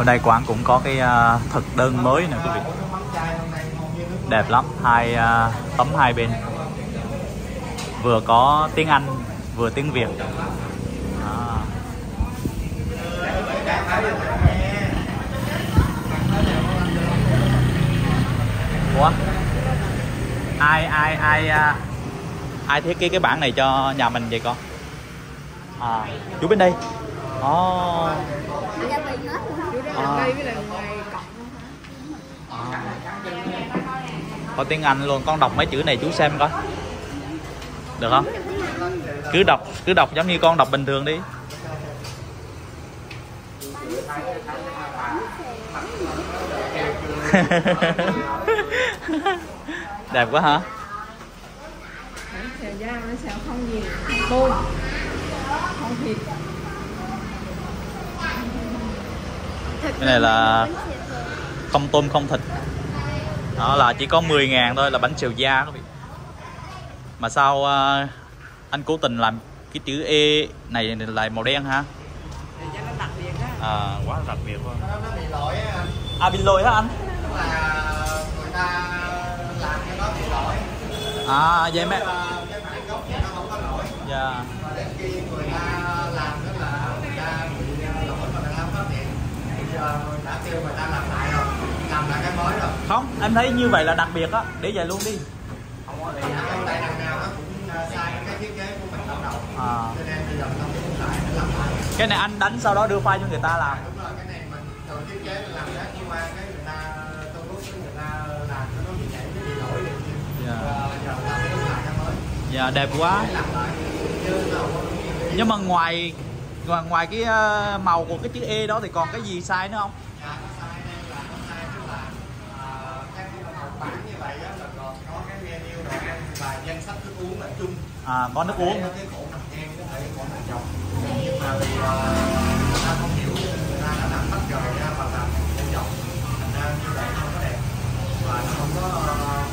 Hôm nay quán cũng có cái à, thực đơn mới nè quý vị Đẹp lắm, hai à, tấm hai bên Vừa có tiếng Anh, vừa tiếng Việt à. Ủa? Ai ai ai à, ai thiết kế cái bảng này cho nhà mình vậy con? À, chú bên đây. Ồ. Oh. À. có tiếng Anh luôn, con đọc mấy chữ này chú xem coi được không cứ đọc cứ đọc giống như con đọc bình thường đi đẹp quá hả bánh xèo da, bánh xèo không gì tôm không thịt cái này là không tôm không thịt. Đó là chỉ có 10 ngàn thôi là bánh xèo da các vị. Mà sao à, anh cố tình làm cái chữ E này lại màu đen ha? Á. À, quá đặc biệt luôn. Nó bị lỗi á, à bị lỗi hả anh? Tức là người ta làm thì giờ kêu người ta làm lại rồi làm lại cái mới rồi không anh thấy như vậy là đặc biệt á. Để vậy luôn đi. Không có thì trong tay đằng nào nó cũng sai cái thiết kế của mình ban đầu à, cho nên bây giờ mình không muốn lại để làm lại cái này anh đánh sau đó đưa file cho người ta làm. Đúng rồi cái này mình tự thiết kế mình làm khác nhưng mà cái người ta trong lúc người ta làm cho nó bị nhảy cái bị lỗi thì dạ. Giờ mình làm cái lại cái mới dạ đẹp quá. Nhưng mà ngoài ngoài, ngoài cái ờ, màu của cái chữ E đó thì còn cái gì sai nữa không? Dạ, nó sai đây là nó sai tức là ờ, các cái hộp bản như vậy á, là còn có cái menu đồ ăn và danh sách thức uống ở chung. À có nước uống cái cổ nằm ngang có thể cổ nằm dọc nhưng mà vì ờ, người ta không hiểu người ta đã làm tách rời ra và làm trên dọc thành ra như vậy không có đẹp và nó không có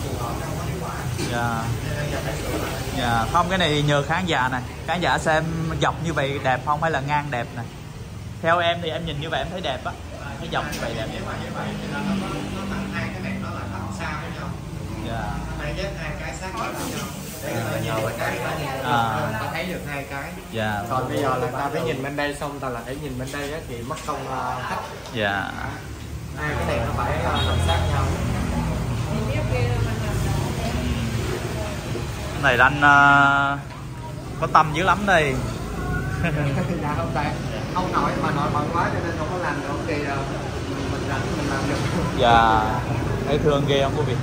phù hợp không có hiệu quả. Dạ. cho nên giờ phải sửa lại dạ không cái này thì nhờ khán giả này khán giả xem dọc như vậy đẹp không hay là ngang đẹp này theo em thì em nhìn như vậy em thấy đẹp á. Thấy dọc như vậy đẹp. Như vậy nó tặng hai cái này nó là tặng xa với nhau. Dạ. Hai cái sát với nhau. Cái À. ta thấy được hai cái. Dạ. Còn bây giờ là ta phải nhìn bên đây xong ta là phải nhìn bên đây á, thì mất công uh, khách. Dạ. Hai cái này nó phải uh, sát nhau thì biết kia mình làm cái này là anh ờ, có tâm dữ lắm đây. Dạ không tại không nổi mà nổi bận quá cho nên không có làm được. Thì uh, mình mình rảnh mình làm được. Dạ thấy thương ghê không quý vị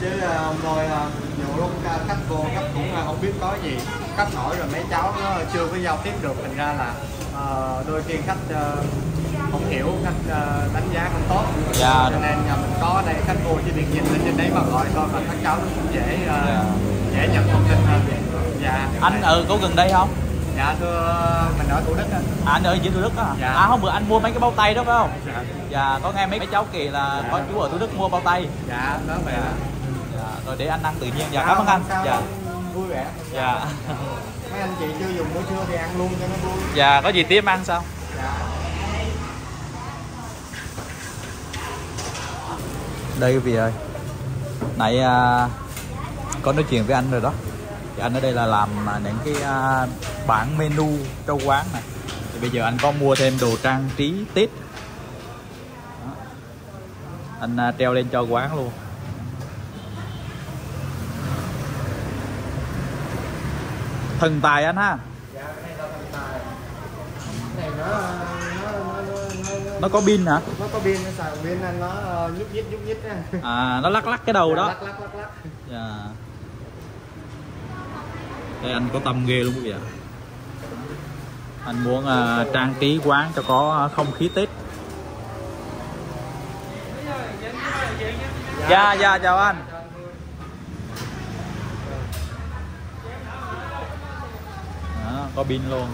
chứ uh, ông thôi uh, nhiều lúc uh, khách vô khách cũng uh, không biết có gì. Khách hỏi rồi mấy cháu nó chưa có giao tiếp được. Thành ra là uh, đôi khi khách uh, không hiểu khách uh, đánh giá không tốt. Dạ. cho nên nhà mình có đây khách vô chỉ việc nhìn lên trên đấy mà gọi coi mà các cháu nó cũng dễ uh, Dạ. Dễ nhận thông tin hơn. Dạ. Anh ở có gần đây không? Dạ thưa mình ở thủ đức á à, anh ở dưới thủ đức á? Hả? Dạ. à hôm bữa anh mua mấy cái bao tay đó phải không? Dạ. Dạ có nghe mấy mấy cháu kỳ là Dạ. có chú ở thủ đức mua bao tay. Dạ đó vậy đó dạ rồi để anh ăn tự nhiên. Dạ cảm ơn anh. Dạ. vui vẻ. Dạ. Mấy anh chị chưa dùng bữa trưa thì ăn luôn cho nó vui. Dạ có gì tiếp ăn sao? Dạ. Đây quý vị ơi. Nãy à, có nói chuyện với anh rồi đó. Thì anh ở đây là làm à, những cái à, bảng menu cho quán này. Thì bây giờ anh có mua thêm đồ trang trí tết. Đó. anh à, treo lên cho quán luôn. Thần tài anh ha? Dạ cái này là thần tài. Cái này nó nó nó nó nó, nó có pin hả? nó có pin nó xài pin nó ờ, nhúc nhích nhúc nhích á. À nó lắc lắc cái đầu đó. Lắc lắc lắc lắc. Dạ. Đây anh có tâm ghê luôn quý vị ạ. Anh muốn à, trang trí quán cho có không khí Tết. Dạ dạ chào anh. Đó, có pin luôn.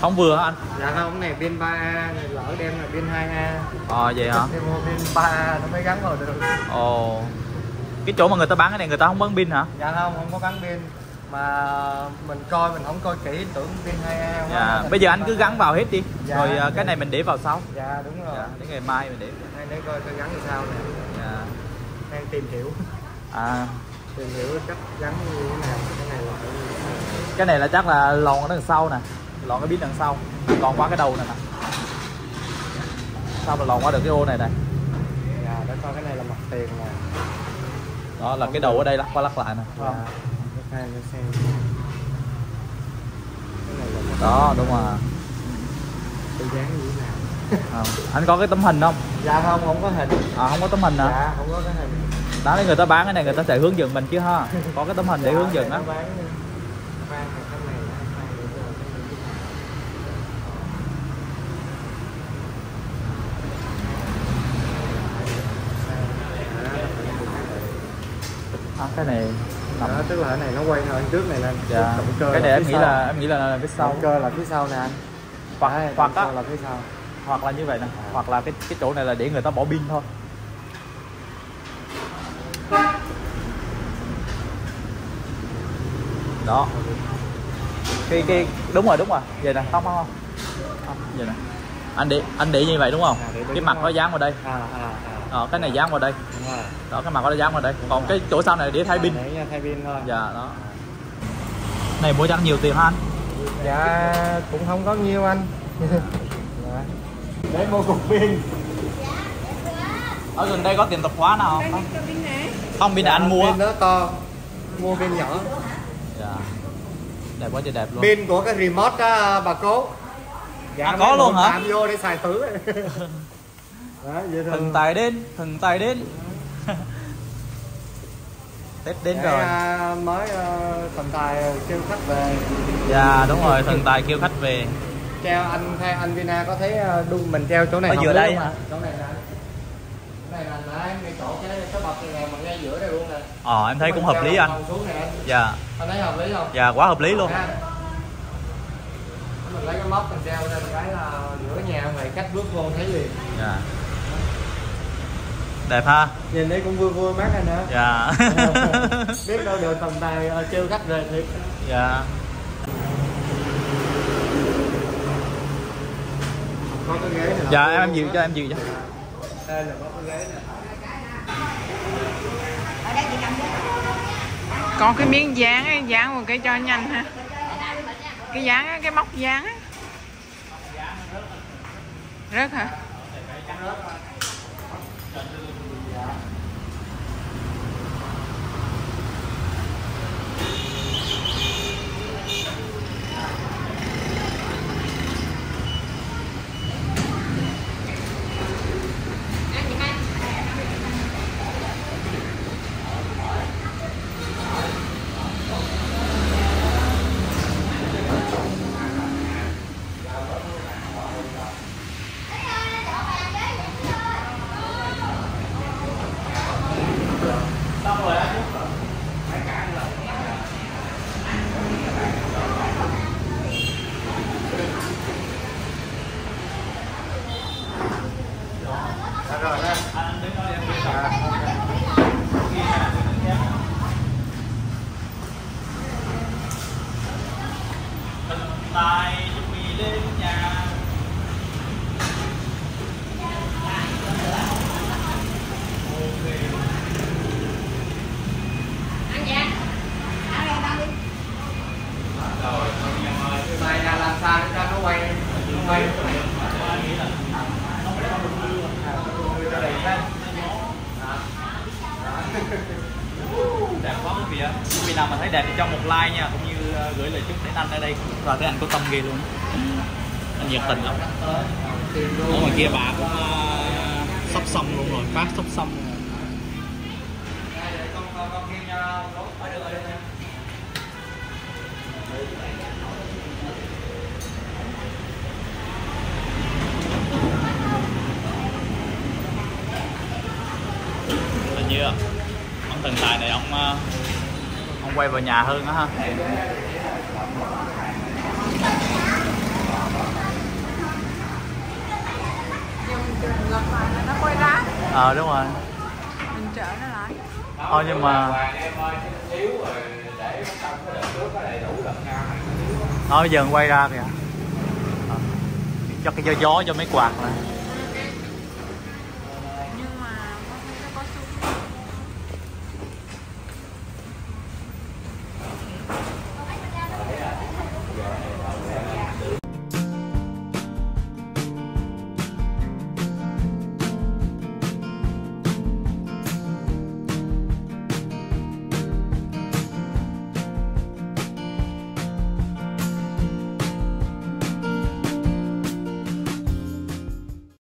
Không vừa hả anh? dạ không này pin 3A này lỡ đem là pin 2A Ờ vậy hả? em mua pin 3A nó mới gắn vào được Ồ. Cái chỗ mà người ta bán cái này người ta không bán pin hả? dạ không không có gắn pin. Mà mình coi mình không coi kỹ tưởng viên hai a dạ bây giờ anh cứ gắn vào hết đi. Dạ. rồi à, cái này mình để vào sau. Dạ đúng rồi. Dạ đến ngày mai mình để Đây để coi coi gắn như sao nè. Dạ. Đang tìm hiểu. À. Tìm hiểu cách gắn như thế nào cái này là cái này là chắc là lòn ở đằng sau nè. Lòn cái bít đằng sau. Còn qua cái đầu này nè. Sau là lòn qua được cái ô này này? Dạ để coi cái này là mặt tiền nè đó là cái đầu ở đây lắc qua lắc lại nè. Dạ. Là cái đó đúng rồi. À, anh có cái tấm hình không? Dạ không không có hình. À không có tấm hình hả? Dạ không có cái hình. Đó người ta bán cái này người ta sẽ hướng dẫn mình chứ ha. Có cái tấm hình để Dạ, hướng dẫn á, fan để cho cái này. À, cái này nằm đó tức là cái này nó quay hơn trước này lên dạ. động cơ cái này là em nghĩ sau. là em nghĩ là phía sau. Động cơ là phía sau nè anh. Hoặc Đấy, hoặc á. là phía sau. Hoặc là như vậy nè. Hoặc là cái cái chỗ này là để người ta bỏ pin thôi. Đó. Cái cái đúng rồi đúng rồi. Vậy nè không không không vậy nè. Anh để anh để như vậy đúng không? À, để- để cái mặt nó dán vào đây. À à à ờ, cái này dán vào đây. Đúng rồi. Đó cái mặt nó dán vào đây. Còn cái chỗ sau này để thay pin. À, để nha, thay pin thôi. Dạ đó. Này mua chắc nhiều tiền ha anh? Dạ cũng không có nhiêu anh. Dạ. để mua cục pin. Ở gần đây có tiệm tạp hóa nào không? Không pin này anh mua. pin nó to. Mua pin nhỏ. Dạ. Đẹp quá trời đẹp luôn. Pin của cái remote á bà cố. Dạ, À, có luôn hả? tạm vô để xài thử đó dễ thương. Thần tài đến thần tài đến. Tết đến Để, rồi. à, mới à, thần tài kêu khách về. Dạ đúng rồi thần tài kêu khách về. Treo anh theo anh Vina có thấy à, đu mình treo chỗ này Ở giữa đây. Hả? chỗ này chỗ này là ngay chỗ cái cái bậc này mà ngay giữa đây luôn nè. Ờ em thấy cũng hợp lý anh. dạ. Anh thấy hợp lý không? Dạ quá hợp lý luôn. Ha. mình lấy cái móc mình treo lên cái là giữa nhà này cách bước vô thấy liền. Dạ đẹp ha? Nhìn thấy cũng vui vui mắt anh hả dạ. Biết đâu được tầm tài ờ, kêu khách về thiệt. Dạ. Có cái ghế này dạ em em dịu cho em dịu cho. Đây là có cái ghế này ở đây chị cầm vô còn cái miếng dán ấy dán một cái cho nhanh ha. Cái dán á cái móc dán á. Rớt hả rồi À, tài chuẩn bị lên nhà này là làm sao để cho nó quay nó quay đẹp quá quý vị ạ quý vị nào mà thấy đẹp thì cho một like nha cũng như ờ, gửi lời chúc đến anh ở đây. Và thấy anh có tâm ghê luôn. Anh nhiệt tình lắm. Ở ngoài kia bà cũng uh, sắp xong luôn rồi phát sắp xong rồi. như ông thần tài này ông uh, ông quay vào nhà hơn á ha. Lật nó quay ra ờ đúng rồi. Mình trở nó lại thôi nhưng mà thôi giờ quay ra kìa. Ờ, cho cái gió gió cho mấy quạt này